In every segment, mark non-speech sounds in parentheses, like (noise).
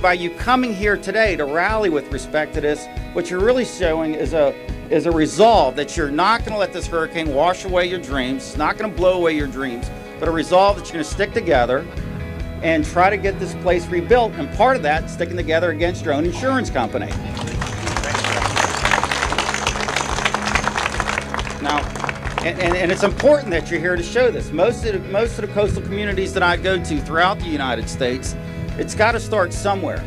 by you coming here today to rally with respect to this, what you're really showing is a is a resolve that you're not going to let this hurricane wash away your dreams. It's not going to blow away your dreams, but a resolve that you're going to stick together and try to get this place rebuilt. And part of that, sticking together against your own insurance company. Now, and, and, and, it's important that you're here to show this. Most of the, most of the coastal communities that I go to throughout the United States, it's got to start somewhere.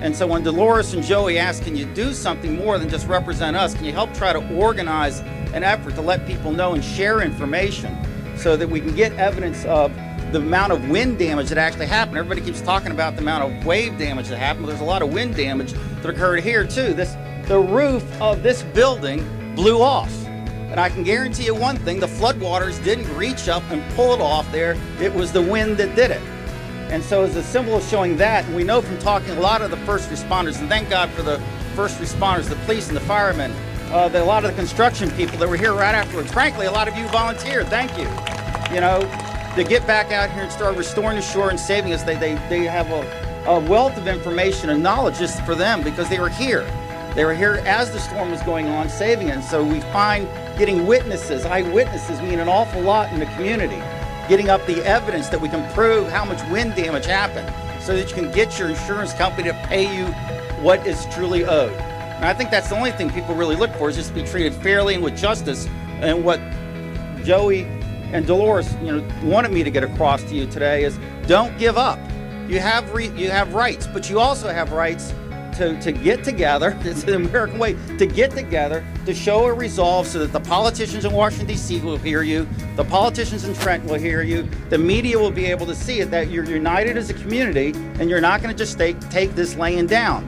And so when Dolores and Joey ask, can you do something more than just represent us? Can you help try to organize an effort to let people know and share information so that we can get evidence of the amount of wind damage that actually happened. Everybody keeps talking about the amount of wave damage that happened, but there's a lot of wind damage that occurred here too. This the roof of this building blew off. And I can guarantee you one thing, the floodwaters didn't reach up and pull it off there. It was the wind that did it. And so as a symbol of showing that, we know from talking a lot of the first responders, and thank God for the first responders, the police and the firemen, uh, that a lot of the construction people that were here right afterwards. Frankly, a lot of you volunteered. Thank you. You know, to get back out here and start restoring the shore and saving us, they, they, they have a, a wealth of information and knowledge just for them because they were here. They were here as the storm was going on, saving it. And so we find getting witnesses, eyewitnesses, mean an awful lot in the community. Getting up the evidence that we can prove how much wind damage happened so that you can get your insurance company to pay you what is truly owed. And I think that's the only thing people really look for is just to be treated fairly and with justice. And what Joey and Dolores, you know, wanted me to get across to you today is don't give up. You have you have rights, but you also have rights to, to get together. (laughs) It's an American way to get together to show a resolve so that the politicians in Washington D.C. will hear you, the politicians in Trenton will hear you, the media will be able to see it that you're united as a community and you're not going to just take take this laying down.